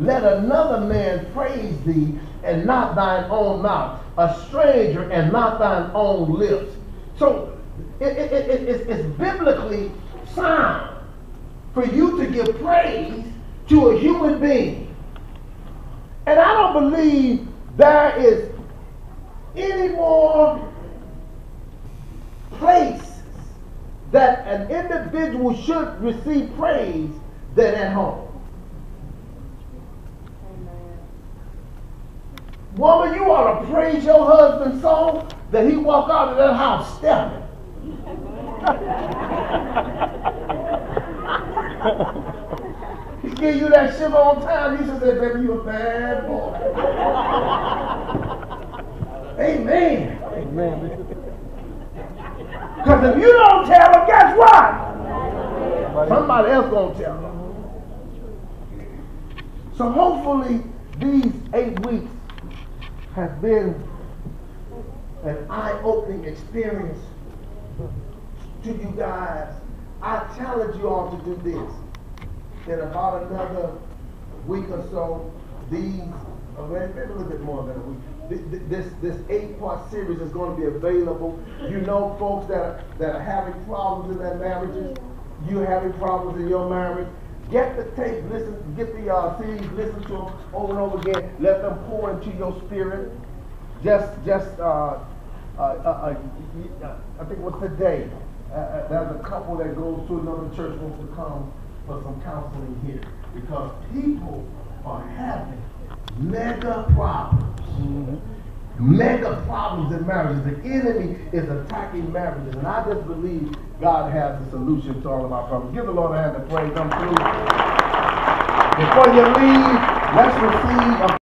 let another man praise thee, and not thine own mouth, a stranger, and not thine own lips. So it, it, it, it's, it's biblically sound for you to give praise to a human being. And I don't believe there is any more place that an individual should receive praise than at home. Woman, you ought to praise your husband so that he walk out of that house stepping. he give you that shiver on time. He should say, baby, you a bad boy. Amen. Amen. Because if you don't tell them, guess what? Somebody else gonna tell them. So hopefully these eight weeks have been an eye-opening experience to you guys. I challenge you all to do this. In about another week or so, these, uh, or maybe a little bit more than a week, this this eight part series is going to be available. You know, folks that are, that are having problems in their marriages, you having problems in your marriage. Get the tape, listen, get the uh, CDs, listen to them over and over again. Let them pour into your spirit. Just, just, uh, uh, uh, uh I think it was today. Uh, uh, there's a couple that goes to another church wants to come for some counseling here because people are having mega problems. Mm-hmm. Mega problems in marriages. The enemy is attacking marriages. And I just believe God has a solution to all of our problems. Give the Lord a hand to praise. Come through. Before you leave, let's receive